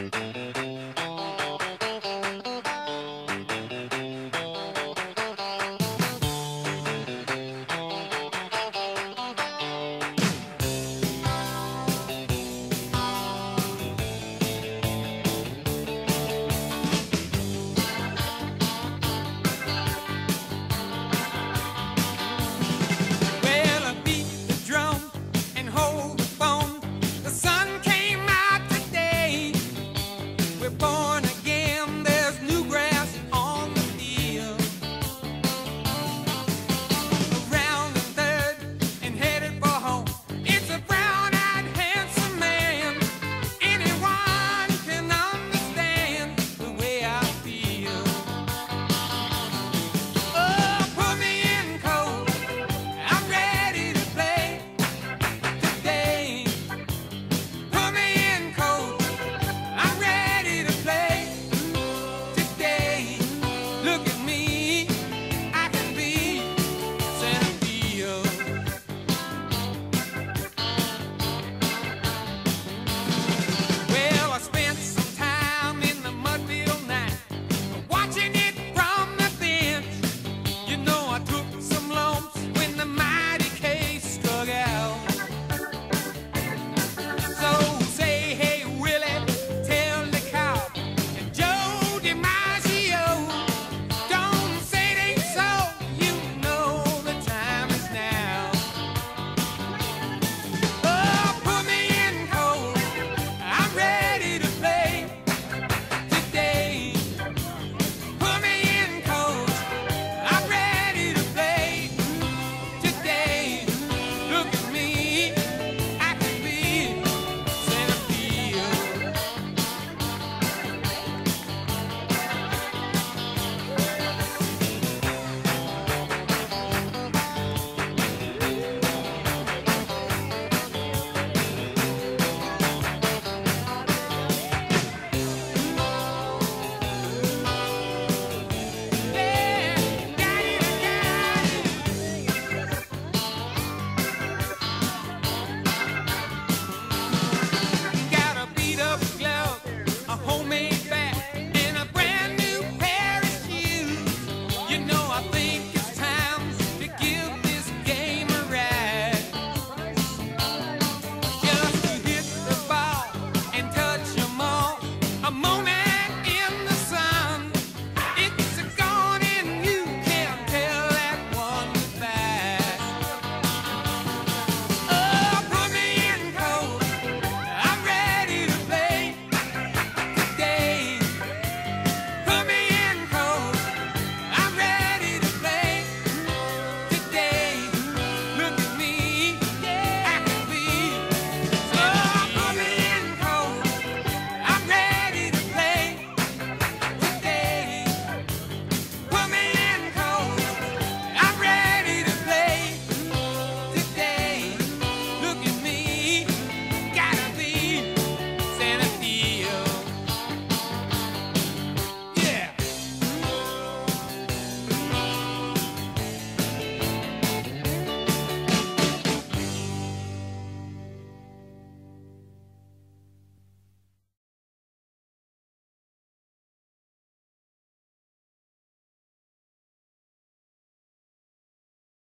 Mm-hmm.